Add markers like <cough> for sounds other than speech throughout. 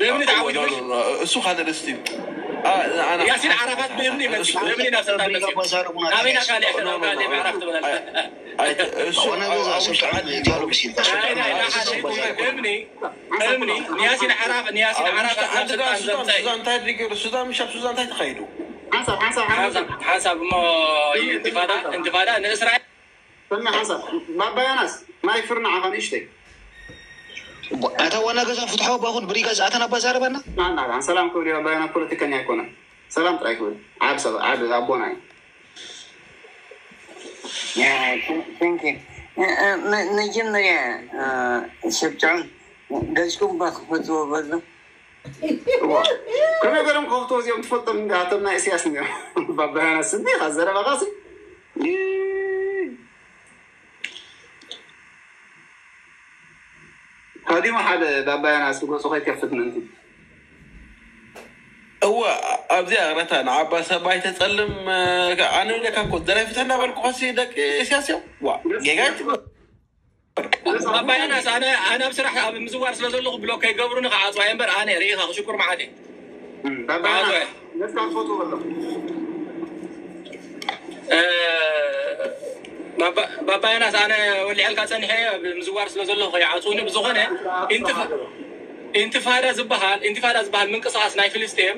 لأن حاجة كده ياسين عرفات بإذن الله لمن الناس أمين قال إحنا قال ما عرفت ولا ابني ابني ياسين عرف ياسين عرف سوزان تايد سوزان مش سوزان تايد خيدو حسب حسب حسب حسب ما انتفاضة انتفاضة اسرائيل حسب ما بيانس ما يفرنا عفان اشتي ኣታ ዋና ገዛ ፍትሖ ባኹን ብሪጋ ዝኣተና ባዛረበና ናናን ሰላም ክብል ባያና ፖለቲከኛ ኣይኮነን ሰላም ጥራይ ክብል ዓብ ሰብ ዓብ ኣቦና እዩ መጀመርያ ሰብትዖም ገዝኩም ባክፈትዎ በሎ ከመይ ገሎም እዚኦም ትፈልጦም ሃቶም ናይ እስያስ እኒኦም ባባያናስ ሲ ካዲሞ ሓደ ባባያናስ ገፁ ከይከፍት ምንቲ እዋ ኣብዚኣ ቅረታ ንዓባ ሰባይ ተፀልም ኣነ ለካ ኮ ዘናይፍተ እናበልኩ ከሲ ደቂ ስያስ እዮም ዋ ጌጋ ባባያናስ ኣነ ኣነ ኣብ ስራሕ ኣብ ምዝዋር ስለ ዘለኹ ብሎ ከይገብሩኒ ከዓፅዋየ እምበር ኣነ ርኢኻ ክሽኩር መዓት ባባያናስ ነስካ ትፈትዎ ኣሎ ባባያናስ ኣነ ወሊዐልካ ፀኒሐ ምዝዋር ስለ ዘለኹ ከይዓፅውኒ ብዝኾነ ኢንትፋዳ ዝበሃል ኢንትፋዳ ዝበሃል ምንቅስቃስ ናይ ፍልስጤም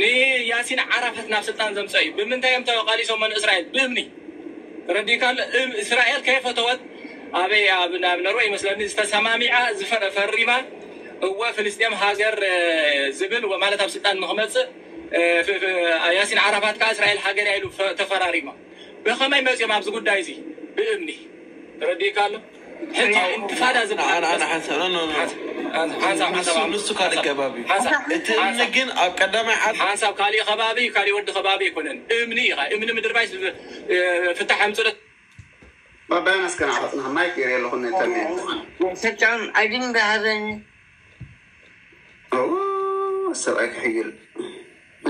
ንያሲን ዓራፋት ናብ ስልጣን ዘምፀ እዩ ብምንታይ እዮም ተቃሊሶም ንእስራኤል ብእምኒ ረዲካል እስራኤል ከይፈተወት ኣበይ ኣብ ናብ ነርወ ይመስለኒ ዝተሰማሚዓ ዝፈሪማ እወ ፍልስጤም ሃገር ዝብል ማለት ኣብ ስልጣን ንክመፅእ ያሲን ዓራፋት ከዓ እስራኤል ሃገር ኢሉ ተፈራሪማ ብኸመይ መፅኦም ኣብዚ ጉዳይ እዚ ብእምኒ ረዲካ ኣሎ ሕጂ ኢንትፋዳ ዝበሃል ኣነ ሓንሳብ ንሱ ካልእ ከባቢ እቲ እምኒ ግን ኣብ ቀዳማይ ዓዲ ሓንሳብ ካሊእ ከባቢ ካሊእ ወዲ ከባቢ ኣይኮነን እምኒ ኢኻ እምኒ ምድር ባይስ ፍታሕ ኣምፅለት ባባያናስ ከና ዓበፅና ማይ ገይር ኣለኹ ነተኒ ሰብትዖም ኣድን ባሃበኒ ሰብኣይ ክሕይል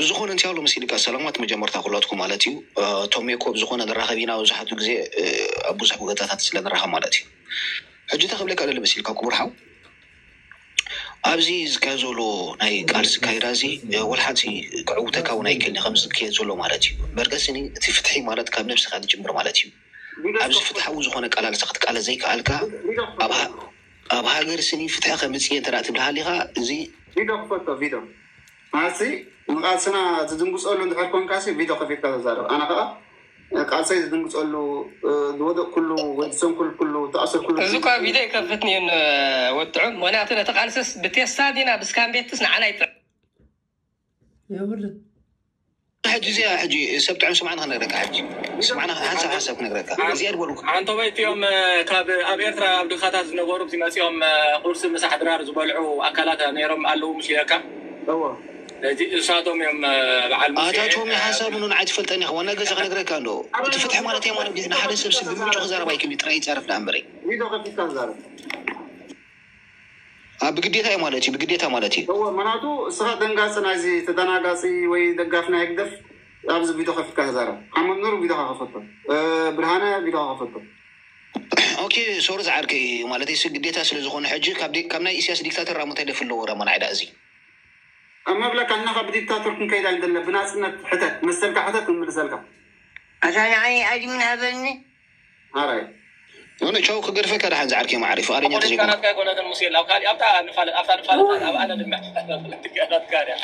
ብዝኾነ እንቲያሉ መሲልካ ሰላማት መጀመርታ ኩላትኩም ማለት እዩ እቶም እኮ ብዝኾነ ንራኸብ ኢና መብዛሕትኡ ግዜ ኣብ ብዙሕ ገዛታት ስለ ንራኸብ ማለት እዩ ሕጂ ተክብለካ ደለ መሲልካ ክቡርሓው ኣብዚ ዝካየድ ዘሎ ናይ ቃልሲ ካይዳ እዚ ወልሓቲ ክዕውተካ እውን ኣይክእልኒ ከም ዝካየድ ዘሎ ማለት እዩ በርገስኒ እቲ ፍትሒ ማለት ካብ ነብስካ ዝጅምር ማለት እዩ ኣብዚ ፍትሓዊ ዝኾነ ቃላልሳ ክትቃለ ዘይከኣልካ ኣብ ሃገር ስኒ ፍትሒ ከምፅየ እንተዳ ትብልሃሊኻ እዚ ቪድዮ ክፈቶ ቪድዮ ማለሲ ንቃልስና ዝድንግፀሉ እንድሕር ኮንካሲ ቪድዮ ከፊትካ ተዛረብ ኣነ ከዓ ቃልሰይ ዝድንግፀሉ ዝወደቅ ኩሉ ወዲሰን ኩሉ ኩሉ ተኣስር ኩሉ እዚ እኳ ቪድዮ ይከፍትኒ እየን ወጥዑ ምክንያቱ ነቲ ቃልስስ ብቴስታ ዲና ብስካንቤትስ ንዓና ይጥ የብርን ሕጂ እዚኣ ሕጂ ሰብ ጥዑም ስማዕና ክነግረካ ሕጂ ስማዕና ሓንሳብ ሓሳብ ክነግረካ እዚኣ ድበልኩ ሓንቶመይ እትዮም ካብ ኣብ ኤርትራ ኣብ ድኻታት ዝነበሩ እዚ መፂኦም ቁርሲ ምሳሕ ድራር ዝበልዑ ኣካላት ነይሮም ኣለዉ ምስልካ እዚ እሳቶም እዮም በዓል ኣታቶም ሓሳብ ኑ ንዓይ ትፈልጠኒ ኢኻ ዋና ገዛ ክነግረካ ኣሎ እቲ ፍትሒ ማለት እየ ማለት ንሓደ ሰብ ስ ብምንጩ ክዛረባ ይክእል ጥራይ ይፃረፍ ዳ እምበረይ ቪድዮ ከፊትካ ተዛረብ ብግዴታ እዩ ማለት እዩ ብግዴታ ማለት እዩ እዎ ምክንያቱ እስኻ ደንጋፂ ናይዚ ተደናጋፂ ወይ ደጋፊ ናይ ግደፍ ኣብዚ ቪድዮ ከፊትካ ተዛረብ ሓመድ ኑሩ ቪድዮ ከፈቶ ብርሃነ ቪድዮ ከፈቶ ኦኬ ሶሪ ዝዓርከ ማለት ስ ግዴታ ስለ ዝኾነ ሕጂ ካብ ናይ እስያስ ዲክታተር ራሞታይ ደፍለዎ ረመን ዓይዳ እዚ ኣብ መብለካ ንኻ ብዲክታቶር ክንከይዳ ንዘለ ብናፅነት ሕተት መሰልካ ሕተት ክንምልሰልካ ኣታ ንዓይ ኣድሚን ሃበኒ ኣራይ ሆነ ቻው ክገድፈካ ድሓን ዝዓርክ ማዕሪፍ ኣረኛ ተዘይኮ ፖለቲካናትካ ይኮነትን ሙሴ ኣብ ካሊእ ኣብታ ንፋለጥ ኣብታ ንፋለጥ ኣብ ኣነ ድማ ፖለቲካናትካ ድያ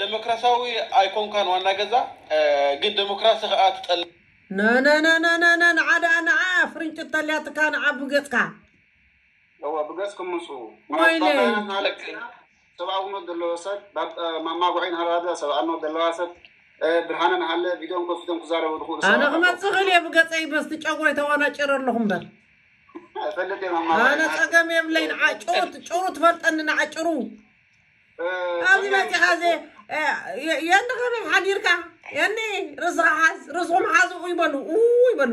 ዴሞክራሲያዊ ኣይኮንካን ዋና ገዛ ግን ዴሞክራሲ ከዓ ትጠል ነነነነነነ ንዓዳ ንዓ ፍርንጭት ተልያትካ ንዓ ብገፅካ እዋ ብገፅኩም ምፁ ወይኔ። ሰብኣውነት ዘለዎ ሰብ ማማጉዒ ናሃለዋደ ሰብኣነት ዘለዋ ሰብ ብርሃነ ናሃለ ቪድዮን ከፊቶም ክዛረቡ ዝኽእሉ ኣነ ክመፅእ ክእል እየ ብገፀይ በስቲ ጨጉሪ ተዋናጭር ኣለኹ እምበር <laughs> ፈለጥ ኣነ ፀገም የብለይ ንዓ ጭሩ ጭሩ ትፈልጠኒ ንዓ ጭሩ ኣብዚ መፂኻ ዘ የኒ ከመይ ሓዲርካ የኒ ርስኻ ሓዝ ርስኹም ሓዝኡ ይበሉ ኡ ይበሉ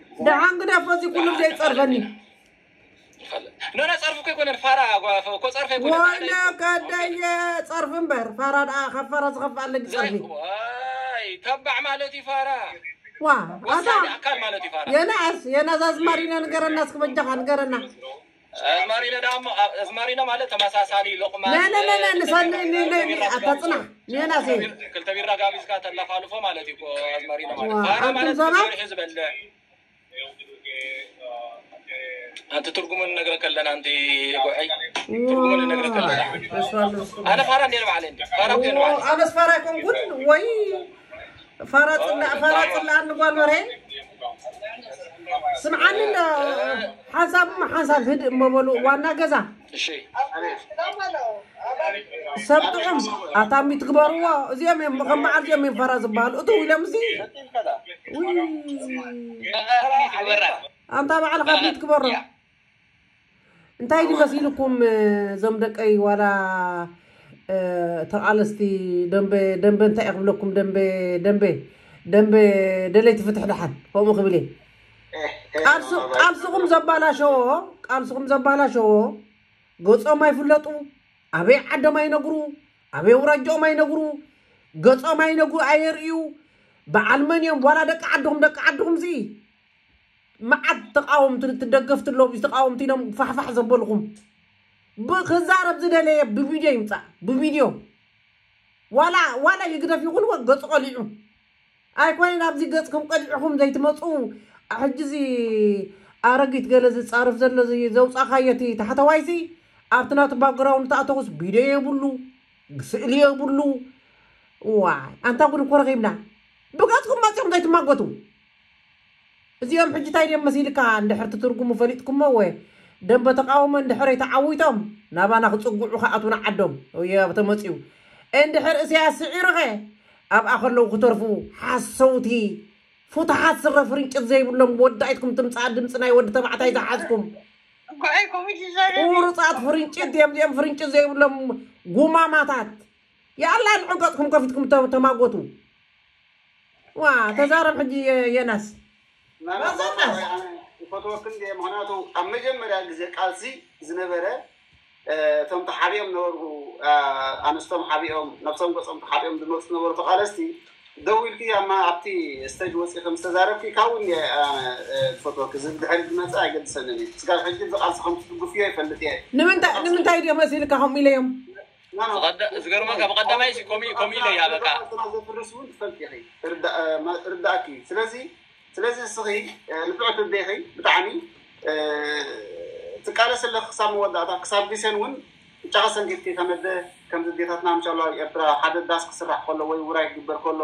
ده عنقنا فازي كلهم جاي يصرفني نونا صرفك يكون الفرع فوق صرف يكون وأنا كدي صرف مبر فرع اخر فرع صرف على صرفي واي تبع مالتي فرع وا هذا كان مالتي فرع يا ناس يا ناس ازمارينا نقرا الناس كبجها نقرا ازمارينا دام ازمارينا مالت تماساسالي لقمه لا لا لا لا نسال اتطنا يا ناس كلتا بيرا غامز كاتلفالفو مالتي ازمارينا مالت فرع مالت حزب ኣንቱም ማለት ሰባት? ዝበልሑ ዝበልዕ ኣንቲ ትርጉሙን ነግረ ከለና ኣንቲ ጉዐይ ትርጉሙን ነግረ ከለና ኣነ ፋራ እንዴ ንባዕለ እንዲ ፋራ እኮ ንባዕለ ኣነስ ፋራ ይኮንኩን ወይ ፋራ ፅላእ ፋራ ፅላእ ንጓል መርሄ سمعانين حسب ما حسب هد مبلو وأنا جزا سبتهم أتام يتكبروا زيهم يوم بخم عارف يوم يفرز بال أتو ولا مزي أنت مع الخبر يتكبروا أنت هيدي مسيلكم زمدك أي ولا تقالستي دنبي دنبي أنت أقبلكم دنبي دنبي دنبي دليت فتح لحد هو مقبلين ቃልስኹም ዘባላሸዎ ቃልስኹም ዘባላሸዎ ገፆም ኣይፍለጡ ኣበይ ዓዶም ኣይነግሩ ኣበይ ውራጆኦም ኣይነግሩ ገፆም ኣይነግሩ ኣየርእዩ በዓል መን እዮም ዋላ ደቂ ዓድኹም ደቂ ዓድኹም ዚ መዓት ተቃወምቲ ትደገፍቲ ኣለዉ ተቃወምቲ ኢሎም ፋሕፋሕ ዘበልኹም ክዛረብ ዝደለየ ብቪድዮ ይምፃእ ብቪድዮ ዋላ ዋላ ይግደፍ ይኹን ወ ገፁ ቀሊዑ ኣይኮነን ኣብዚ ገፅኩም ቀሊዕኹም ዘይትመፁ ሕጂ እዚ ኣረጊት ገለ ዝፃርፍ ዘሎ ዘውፃኻየቲ ታሕተዋይሲ ኣብቲ ናቱ ባግራውንድ ተኣተኹስ ቪድዮ የብሉ ስእሊ የብሉ ዋይ ኣንታ ጉድ እኮ ረኺብና ብገፅኩም መፅኹም ዘይትማገቱ እዚኦም ሕጂ እንታይ ድዮም መሲልካ እንድሕር ትትርጉሙ ፈሊጥኩሞ ወ ደንበ ተቃወሞ እንድሕር ተዓዊቶም ናባና ክፅጉዑ ከኣቱና ዓዶም ተመፅኡ እንድሕር እስያ ስዒሩኸ ኣብኣ ከለዉ ክተርፉ ሓሰውቲ ፍትሓት ስረ ፍርንጭት ዘይብሎም ወዳኢትኩም ትምፃእ ድምፂ ናይ ወዲ ተባዕታይ ዝሓዝኩም ጓይ ኮሚቲ ዛረ ቁርፃት ፍርንጭት እዮም እዚኦም ፍርንጭት ዘይብሎም ጉማማታት ያላ ንዕገፅኩም ከፊትኩም ተ- ተማጎቱ ዋ ተዛረብ ሕጂ የ- የናስ ፈትወክን ምክንያቱ ኣብ መጀመርያ ግዜ ቃልሲ ዝነበረ እቶም ተሓቢኦም ነበሩ ኣንስቶም ሓቢኦም ነብሶም ገፆም ተሓቢኦም ዝመፁ ነበሩ ተቃለስቲ ደው ኢልኪ ኣማ ኣብቲ ስተጅ ወፂ ከም ዝተዛረብኪ ካብውን ፈትወክ እዚ ድሕሪ ዝመፀ ኣይገድሰንን እዩ ስጋ ሕጂ ዝቃልሲ ከም ትትጉፍዮ ይፈልጥ እየ ንምንታይ ንምንታይ ድዮም መሲልካ ከምኡ ኢለ እዮም ዝገርመካ ብቀዳማይ ኮሚ ኢለ እያ በቃ ዘፍርስ እውን ትፈልጥ ኢኺ ርዳእኪ ስለዚ ስለዚ እስኺ ንፍዕቱ ደኺ ብጣዕሚ ትቃለስ ኣለክ ክሳብ መወዳእታ ክሳብ ግሴን እውን ጫቐ ሰንጊድኪ ከመደ ከምዚ ዴታትና ምሻላ ኤርትራ ሓደ ዳስ ክስራሕ ከሎ ወይ ውራይ ክግበር ከሎ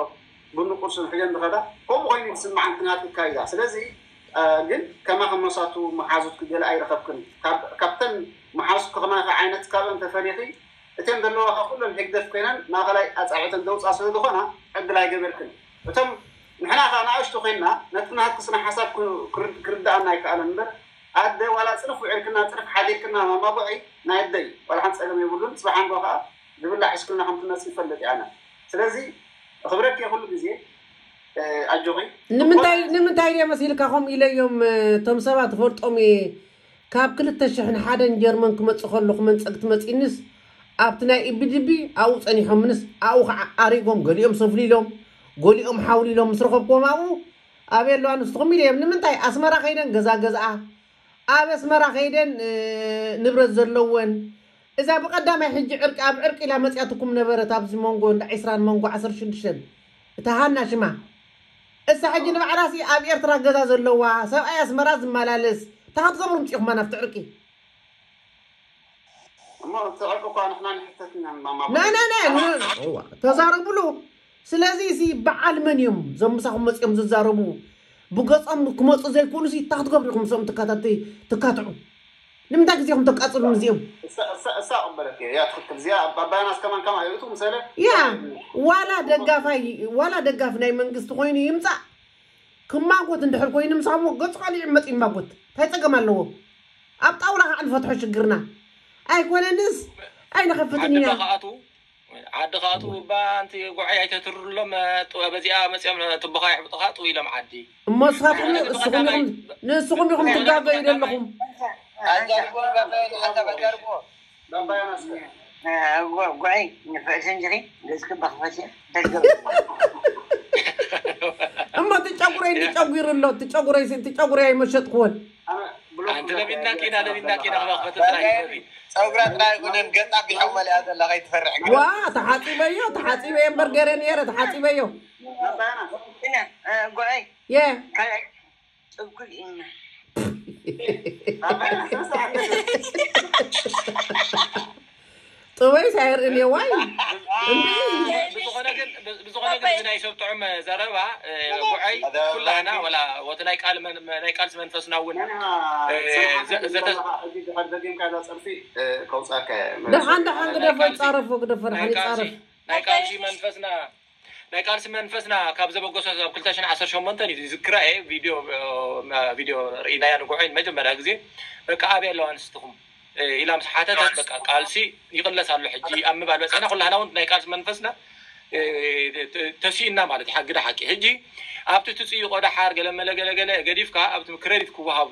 ቡኑ ቁርስን ሕጀን ዝኸዳ ከምኡ ኮይኑ ክስማዕ ምክንያት ይካይዳ ስለዚ ግን ከማ ከመሳቱ መሓዙት ክገለ ኣይረኸብክን ካብተን መሓዙት ከማኸ ዓይነት ካብአን ተፈሪኺ እተን ዘለዋ ኩለን ሕግደፍ ኮይነን ማእኸላይ ኣፃብዕተን ደውፃ ስለ ዝኾና ዕድል ኣይገበርክን እቶም ንሕና ከዓ ንኣሽቱ ኮይንና ነቲ ናትክስና ሓሳብ ክርዳእና ኣይከኣለን እምበር ኣደ ዋላ ፅርፍ ውዒልክና ፅርፍ ሓዲርክና መማጉዒ ናይ ኣደይ ዋላ ሓንቲ ፀገም የብሉን ፅባሕ ንጎ ከዓ ዝብላዕ ዕሽክልና ከም ትመፅእ ይፈልጥ እያ ኣነ ስለዚ ክብረክ ኩሉ ግዜ ኣጆኺ ንምንታይ ንምንታይ ድዮ መሲልካ ከምኡ ኢለ እዮም እቶም ሰባት ትፈልጦም እየ ካብ ክልተ ሽሕን ሓደን ጀርመን ክመፅእ ከለኹ መንፀግቲ መፂንስ ኣብቲ ናይ ኢቢድቢ ኣብኡ ፀኒሖም ምንስ ኣብኡ ከዓ ኣሪጎም ገሊኦም ሰፍሊሎም ገሊኦም ሓውሊሎም ምስ ረኸብክዎም ኣብኡ ኣበይ ኣለዋ ንስትኹም ኢለ እዮም ንምንታይ ኣስመራ ከይደን ገዛ ገዝኣ ኣብ ኣስመራ ከይደን እ፣ ንብረት ዘለወን እዛ ብቀዳማይ ሕጂ ዕርቂ ኣብ ዕርቂ ኢላ መፅያትኩም ነበረት ኣብዚ መንጎ እንዳ 20 መንጎ 16 እታ ሃና ሽማ እሳ ሕጂ ንባዕላሲ ኣብ ኤርትራ ገዛ ዘለዋ ሰብኣይ ኣስመራ ዝመላለስ እታ ክትገብሩ ምፅኢኹማ ናብቲ ዕርቂ እሞ ትዕርቁ እኳ ንሕና ንሕተት ኢና ማማ ናይ ናይ ናይ እዋ፣ ተዛረቡሉ ስለዚ ሲ በዓል መን እዮም እዞም ምሳኹም መፅኦም ዝዛረቡ ብገፆም ክመፁ ዘይክእሉ ሲ እታ ክትገብሩ ኢኹም ሰም ትካትዑ ንምንታይ ግዜኹም ተቃፅሉ እዚኦም እሳ ቅበለት እያ ያ ትክክል እዚኣ ኣባያናስ ከማን ከማ ኢሉቱ ምሰለ ያ ዋላ ደጋፋይ ዋላ ደጋፊ ናይ መንግስቲ ኮይኑ ይምፃእ ክማጎት እንድሕር ኮይኑ ምሳሞ ገፁ ካሊዕ መፂ ይማጎት እንታይ ፀገም ኣለዎ ኣብ ጣውላ ከዓ ንፈትሖ ሽግርና ኣይኮነንስ ኣይንኸፍትን ኢና ዓዲ ከኣቱ ዓዲ ከኣቱ ባ እንቲ ጉዓይ ኣይተትርሎም በዚኣ መፅኦም ትቦካ ይሕብጡካ ጡ ኢሎም ዓዲ እሞ ንስኻትኩም ንስኹም ኢኹም ንስኹም ኢኹም ትጋገዩ ዘለኹም ኣጃርቦን ባባይን ሓንታ ኣጃርቦ ኣባያናስ ጉዓይ ንፍዕሰን ጅኺ ገዝክባ ክፈትየ እሞ ትጨጉረይ ትጨጉሩ ኣሎ ትጨጉረይ ትጨጉረይ ኣይመሸጥክዎን ኣንቲ ለቢና ኪና ለቢና ኪና ክመክፈት ጥራይ ይኸቢ ፀጉራ ጥራይ ኩነን ገጣ ቢሖም መሊኣ ዘላ ከይትፈርሕ ዋ ተሓፂበዮ ተሓፂበዮ እምበርገረ ነረ ተሓፂበዮ ኣባያናስ ኢና ጉዓይ የ ካልኣይ ፅጉር ኢና ኣባያናስ ጥበይ ሳይርእን ዋይ ብዝኾነ ግን ብዝኾነ ግን እዚ ናይ ሰብ ጥዑም ዘረባ ጉዓይ ኩላና ወላ ወቲ ናይ ቃል መን- ናይ ቃልሲ መንፈስና እውን ዘጌምካ ዛ ፀርፊ ከውፃካ ደሓን ደሓን ክደፈ ይፃረፎ ክደፈ ናይ ደሓን ቃልሲ ይፃረፍ ናይ ቃልሲ መንፈስና ናይ ቃልሲ መንፈስና ካብ ዘበገሶ ኣብ 218 እዩ ዝክራ እየ ቪድዮ ቪድዮ ርኢናያ ንጉዑይን መጀመርያ ግዜ በቃ ኣበይ ኣለዋ ኣንስትኹም ኢላ ምስ ሓተተት በቃ ቃልሲ ይቕለስ ኣሎ ሕጂ ኣብ ምባል በፅሕና ኩላህና እውን ናይ ቃልሲ መንፈስና ተሲእና ማለት እዩ ሓጊዳ ሓቂ ሕጂ ኣብቲ ትፅይቆ ዳሓር ገለመለ ገለገለ ገዲፍካ ኣብቲ ክሬዲት ክወሃብ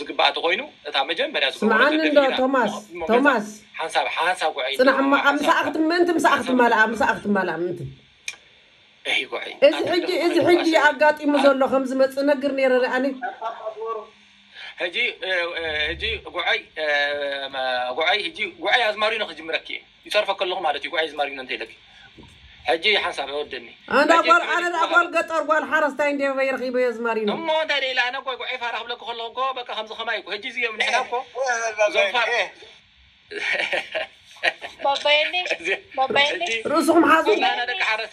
ዝግባእ እንተኮይኑ እታ መጀመርያ ስምዓኒ እንዶ ቶማስ ቶማስ ሓንሳብ ሓንሳብ ጉዓይ ፅናዕ እሞ ኣብ ምሳኣ ክትምእንቲ ምሳኣ ክትመልኣ ምሳኣ ክትመልኣ ምእንቲ እይ ጉዓይ እዚ ሕጂ እዚ ሕጂ ኣጋጢሙ ዘሎ ከምዚ መፅእ ነግር ነረ ኣነ ሕጂ ሕጂ ጉዓይ ጉዓይ ሕጂ ጉዓይ ኣዝማሪኖ ክጅምረኪ እየ ይፀርፈ ከለኹ ማለት እዩ ጉዓይ ኣዝማሪኖ እንተይለኪ ሕጂ ሓንሳብ ይወደኒ ኣነ ጓል ኣነ ዳ ጓል ገጠር ጓል ሓረስታይ እንደ ረኪበዮ ዝማሪ ነው እሞ እንታይ ደኢላ ኣነ ኮይ ጉዓይ ፋራ ክብለኩ ከለኹ ኮ በቃ ከምዚ ከማይ እኮ ሕጂ እዚኦም ንሕና ኮ እዞም ፋ ባባየኒ ባባየኒ ሕጂ ርእስኩም ሓዙ ናና ደቂ ሓረስ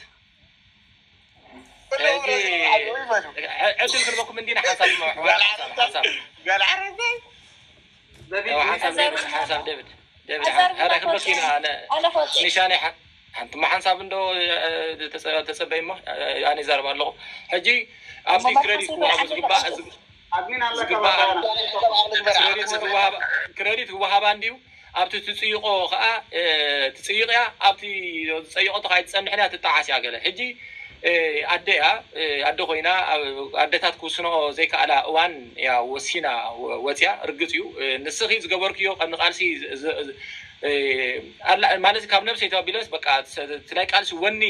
ዕድል ክርበኩም እንዲና ሓንሳብ ሓንሳብ ጋል ዓረበይ ሓንሳብ ደብድ ሓንሳብ ደብድ ደብድ ሃዳ ክርበኪና ኣነ ፈልጥ ኒሻነ ሓንቲ ማ ሓንሳብ እንዶ ተፀበይ ሞ ኣነ ይዛረብ ኣለኹ ሕጂ ኣብቲ ክሬዲት ክወሃቡ ዝግባእ ኣድሚን ኣለካ ዝግባእ ኣባያናስ ክሬዲት ክወሃባ እንድዩ ኣብቲ ትፅይቆ ከዓ ትፅይቅ እያ ኣብቲ ዝፀይቆቶ ከዓ ትፀንሕን እያ ትጣዓስ እያ ገለ ሕጂ ኣደ እያ ኣደ ኮይና ኣደታት ክውስኖ ዘይከኣላ እዋን ያ ወሲና ወፅያ ርግፅ እዩ። ንስኺ ዝገበርክዮ ከም ንቃልሲ ማለት ካብ ነብሰይ ተባቢለስ በቃ እቲ ናይ ቃልሲ ወኒ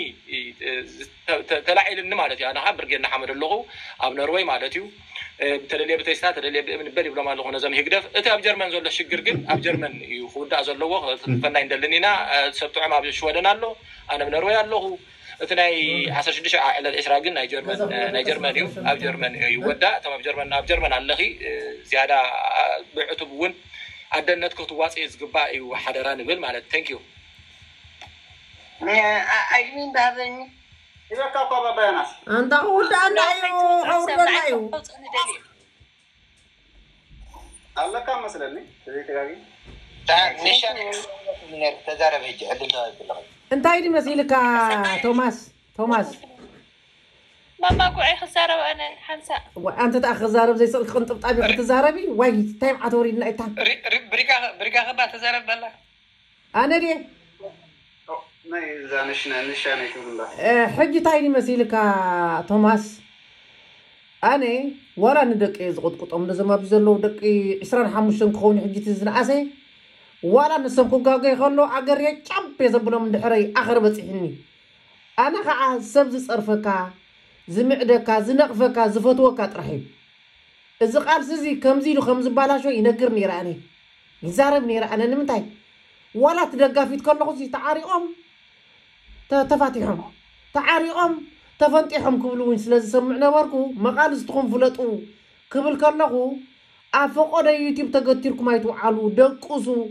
ተላዒልኒ ማለት እዩ። ኣነ ከዓ ብርጌና ሓመድ ኣለኹ ኣብ ኖርዌይ ማለት እዩ። ተደልየ ብተስታ ተደልየ ብእምንበል ይብሎም ኣለኹ ነዞም ይግደፍ እቲ ኣብ ጀርመን ዘሎ ሽግር ግን ኣብ ጀርመን እዩ። ክውዳእ ዘለዎ ፈናይ እንደልን ኢና ሰብ ኣብ ሽወደን ኣሎ ኣነ ኣብ ኖርዌይ ኣለኹ እቲ ናይ ዓሰርተ ሽዱሽተ ዕለት ዕስራ ግን ናይ ጀርመን ናይ ጀርመን እዩ ኣብ ጀርመን ይወዳእ እቶም ኣብ ጀርመን ኣብ ጀርመን ኣለኺ ዝያዳ ብዕቱብ እውን ኣደነት ክትዋፅእ ዝግባእ እዩ ሓደራ ንብል ማለት ቴንክ ዩ ኣድሚን ባህበኒ ይበካ እኳ ኣባያናስ ኣንታ ክውዳእና እዩ ከውርደና እዩ ኣለካ መስለኒ እዚ ተጋጊ ኒሻን ተዛረበ ሕጂ ዕድል ተባቢለኹ እንታይ ድ መሲልካ ቶማስ ቶማስ ማማ ጉዓይ ክዛረብ ኣነ ሓንሳ ኣንተ ተኣ ክዛረብ ዘይስእልክ ቅንጥብጣቢ ክትዛረቢ ዋይ እንታይ መዓት ወሪድና እታ ብሪጋ ከባ ተዛረብ በላ ኣነ ድ ናይ እዛ ንሽነ ንሻ ናይ ትብሉላ ሕጂ እንታይ ድ መሲልካ ቶማስ ኣነ ዋላ ንደቂ ዝቁጥቁጦም ነዞም ኣብዚ ዘለዉ ደቂ 25 ክኸውን ሕጂ እቲ ዝነኣሰ ولا نسمكم كوكاكي خلو أجري كم يزبنا من دحري آخر بتحني أنا خا سبز صرفك زمعدك زنقفك زفتوك ترحيب إذا قال سيزي كم زيلو خمس بالا شوي ينقر نيراني يزارب نيراني نمتاي ولا تدقافيت كل غزي تعاريهم تفاتيحهم تعاريهم تفنطيحهم كبلوين سلازي سمعنا واركو مقال زتقوم فلطو كبل كرنغو أفقو دا يوتيوب تغتيركم أيتو علو دقوزو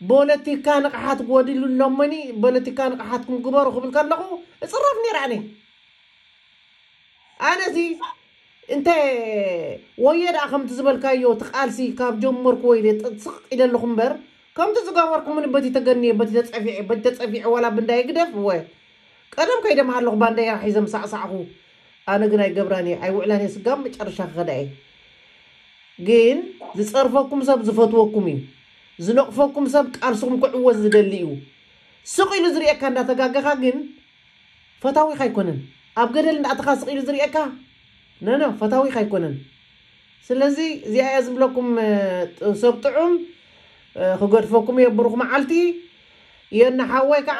ዩቲብ ተገቲርኩም ኣይትውዓሉ ደቁሱ ፖለቲካ ንቕሓት ጎዲሉሎሞኒ ፖለቲካ ንቕሓትኩም ግበሩ ክብል ከለኹ እፅረፍ ነይረ ኣነ ኣነዚ እንተ ወየ ደኣ ከምቲ ዝበልካዮ እቲ ቃልሲ ካብ ጀመርኩ ወይ ስቕ ኢለ ኣለኹ እምበር ከምቲ ዝገበርኩምን በቲ ተገኒየ በቲ ተፀፊዐ በቲ ተፀፊዐ ዋላ ብንዳይ ግደፍ ወ ቀደም ከይደም ኣለኹ ባንዳይ ሒዘ ምሳዕሳዕኹ ኣነ ግን ኣይገብራን እየ ኣይውዕላን እየ ስጋም መጨረሻ ክኸዳ እየ ግን ዝፀርፈኩም ሰብ ዝፈትወኩም እዩ زنق فوقكم سب أرسكم كوعوة زدليو سقي لزري أكان ده تجا جاكين فتاوي خايكونن أبغي دلنا أتخاص قي لزري أكا نانا فتاوي خايكونن سلزي زي أي أزم لكم سب تعم خقر فوقكم يبروخ معلتي ين حوي كا